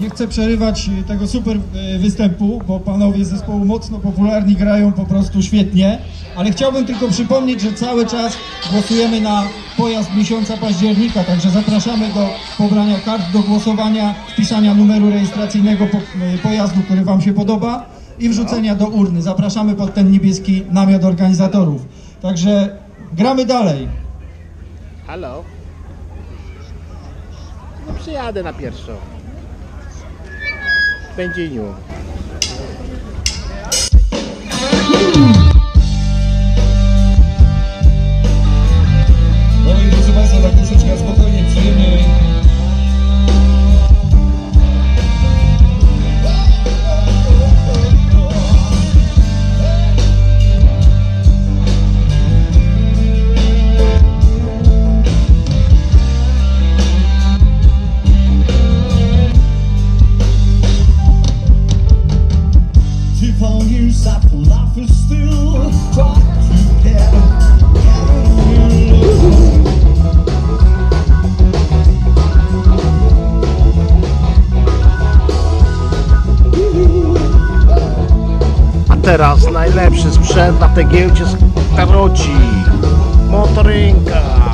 Nie chcę przerywać e, tego super e, występu, bo panowie z zespołu mocno popularni grają po prostu świetnie, ale chciałbym tylko przypomnieć, że cały czas głosujemy na pojazd miesiąca października, także zapraszamy do pobrania kart, do głosowania, wpisania numeru rejestracyjnego e, pojazdu, który wam się podoba i wrzucenia do urny. Zapraszamy pod ten niebieski namiot organizatorów. Także gramy dalej. Hello. Przyjadę na pierwszą. W Będzieniu. Teraz najlepszy sprzęt na tej giełdzie z karoci. Motorynka.